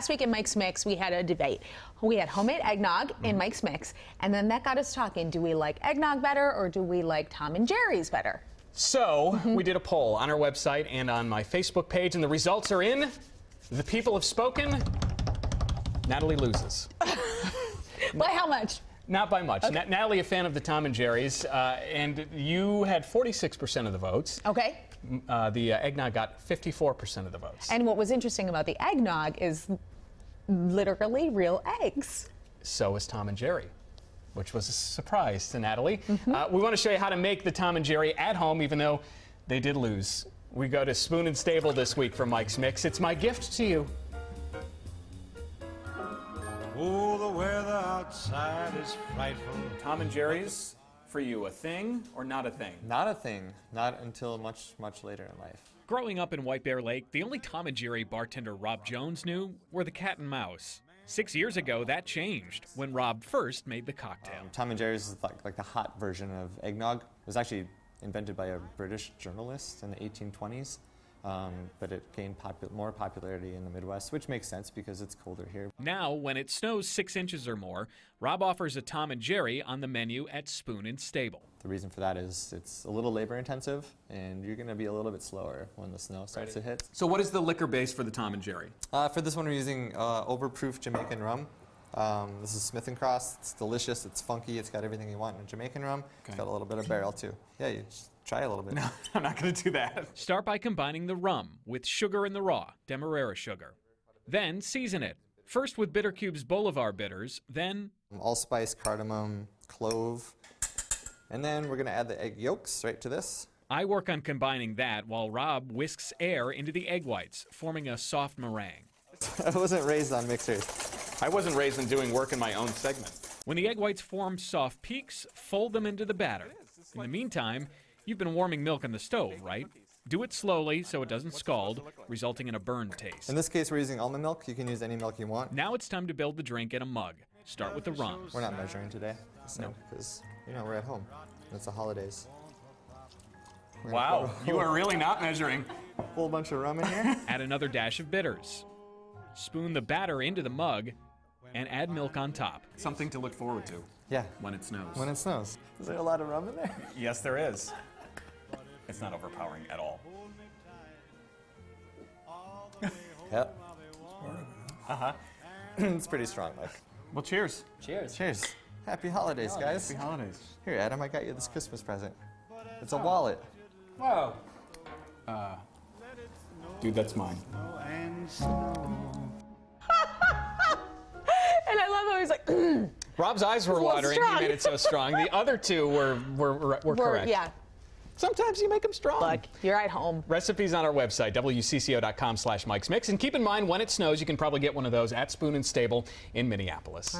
last week in Mike's Mix, we had a debate. We had homemade eggnog in mm-hmm. Mike's Mix, and then that got us talking. Do we like eggnog better or do we like Tom and Jerry's better? So mm-hmm. we did a poll on our website and on my Facebook page, and the results are in. The people have spoken. Natalie loses. By how much? Not by much. Na- Natalie, a fan of the Tom and Jerry's, uh, and you had 46% of the votes. Okay. Uh, the uh, eggnog got 54% of the votes. And what was interesting about the eggnog is literally real eggs. so is Tom and Jerry, which was a surprise to Natalie. Uh, we want to show you how to make the Tom and Jerry at home, even though they did lose. We go to Spoon and Stable this week for Mike's Mix. It's my gift to you. Oh, the weather outside is frightful. Tom and Jerry's, for you, a thing or not a thing? Not a thing. Not until much, much later in life. Growing up in White Bear Lake, the only Tom and Jerry bartender Rob Jones knew were the cat and mouse. Six years ago, that changed when Rob first made the cocktail. Um, Tom and Jerry's is like, like the hot version of eggnog. It was actually invented by a British journalist in the 1820s, um, but it gained popu- more popularity in the Midwest, which makes sense because it's colder here. Now, when it snows six inches or more, Rob offers a Tom and Jerry on the menu at Spoon and Stable. The reason for that is it's a little labor intensive, and you're going to be a little bit slower when the snow starts to hit. So, what is the liquor base for the Tom and Jerry? Uh, for this one, we're using uh, overproof Jamaican rum. Um, this is Smith & Cross. It's delicious. It's funky. It's got everything you want in a Jamaican rum. It's got a little bit of barrel too. Yeah, you just try a little bit. I'm not going to do that. Start by combining the rum with sugar in the raw, Demerara sugar. Then season it. First with Bitter Cube's Bolivar bitters, then Allspice, cardamom, clove, and then we're gonna add the egg yolks right to this. I work on combining that while Rob whisks air into the egg whites, forming a soft meringue. I wasn't raised on mixers. I wasn't raised in doing work in my own segment. When the egg whites form soft peaks, fold them into the batter. In the meantime, you've been warming milk on the stove, right? Do it slowly so it doesn't scald, resulting in a burned taste. In this case, we're using almond milk. You can use any milk you want. Now it's time to build the drink in a mug. Start with the rum. We're not measuring today, so because you know we're at home. It's the holidays. We're Wow, you are really not measuring. a whole bunch of rum in here. Add another dash of bitters. Spoon the batter into the mug and add milk on top. Something to look forward to yeah, when it snows. when it snows. Is there a lot of rum in there? yes, there is. It's not overpowering at all. Yep. Uh huh. it's pretty strong, Mike. Well, cheers. Cheers. Cheers. Happy holidays, guys. Happy holidays. Here, Adam, I got you this Christmas present. It's a wallet. Whoa. Dude, that's mine. And I love how he's like, Rob's eyes were little watering. He made it so strong. The other two were were, were, were we're, correct. yeah, Sometimes you make them strong. look, you're at home. Recipes on our website, wcco.com slash Mike's Mix. And keep in mind, when it snows, you can probably get one of those at Spoon and Stable in Minneapolis.